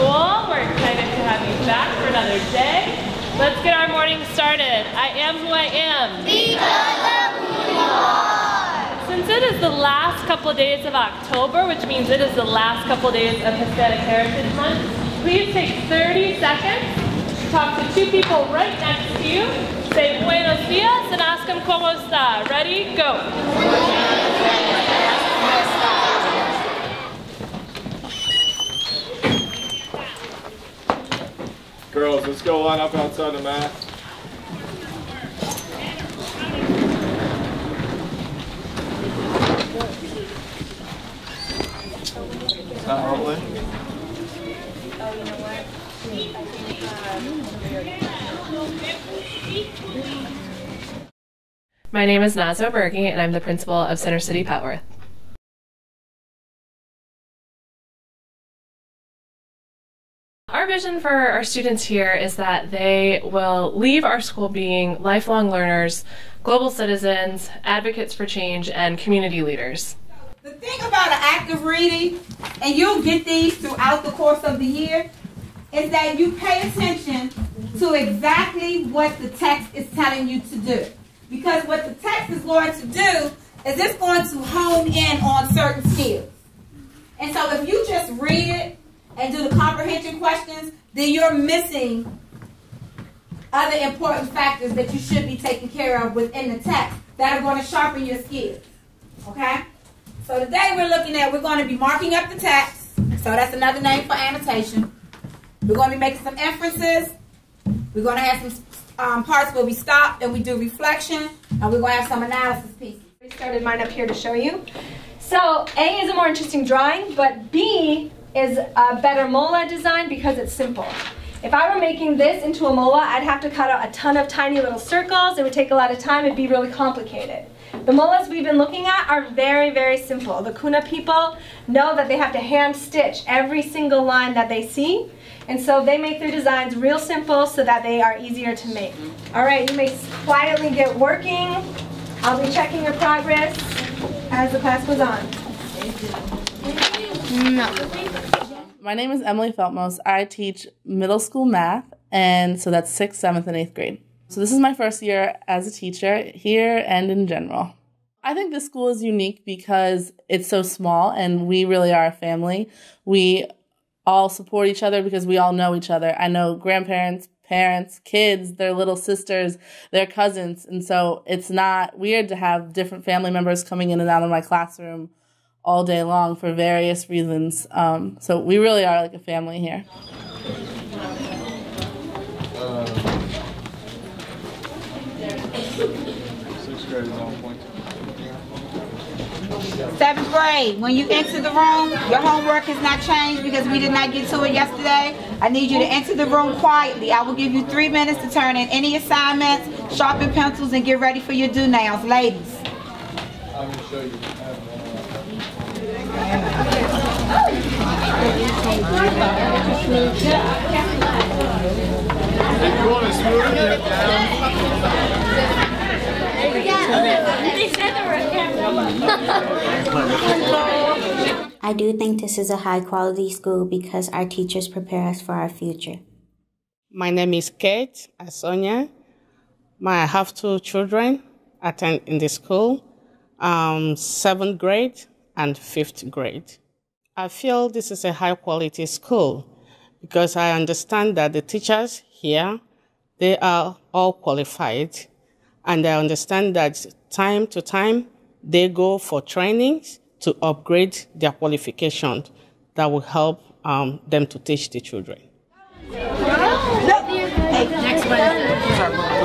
school. We're excited to have you back for another day. Let's get our morning started. I am who I am. Because of who you are. Since it is the last couple of days of October, which means it is the last couple of days of Hispanic Heritage Month, please take 30 seconds, to talk to two people right next to you, say buenos dias, and ask them cómo está. Ready? Go. Girls, let's go line up outside the mat. Not rolling. My name is Nazo Berge, and I'm the principal of Center City Petworth. Our vision for our students here is that they will leave our school being lifelong learners, global citizens, advocates for change, and community leaders. The thing about an active reading, and you'll get these throughout the course of the year, is that you pay attention to exactly what the text is telling you to do. Because what the text is going to do is it's going to hone in on certain skills. And so if you just read it and do the comprehension questions, then you're missing other important factors that you should be taking care of within the text that are going to sharpen your skills. Okay? So today we're looking at, we're going to be marking up the text. So that's another name for annotation. We're going to be making some inferences. We're going to have some um, parts where we stop and we do reflection. And we're going to have some analysis pieces. We started mine up here to show you. So A is a more interesting drawing, but B is a better mola design because it's simple. If I were making this into a mola, I'd have to cut out a ton of tiny little circles. It would take a lot of time. It'd be really complicated. The molas we've been looking at are very, very simple. The Kuna people know that they have to hand stitch every single line that they see. And so they make their designs real simple so that they are easier to make. All right, you may quietly get working. I'll be checking your progress as the class goes on. My name is Emily Feltmos. I teach middle school math, and so that's sixth, seventh, and eighth grade. So this is my first year as a teacher here and in general. I think this school is unique because it's so small and we really are a family. We all support each other because we all know each other. I know grandparents, parents, kids, their little sisters, their cousins. And so it's not weird to have different family members coming in and out of my classroom all day long for various reasons. Um, so we really are like a family here. Sixth grade is on point. Seventh grade, when you enter the room, your homework has not changed because we did not get to it yesterday. I need you to enter the room quietly. I will give you three minutes to turn in any assignments, sharpen pencils, and get ready for your do nows. Ladies. I do think this is a high quality school because our teachers prepare us for our future. My name is Kate Asonia. My, I have two children attend in the school, um, seventh grade and fifth grade. I feel this is a high quality school because I understand that the teachers here, they are all qualified and I understand that time to time they go for trainings to upgrade their qualification that will help um, them to teach the children. Next one.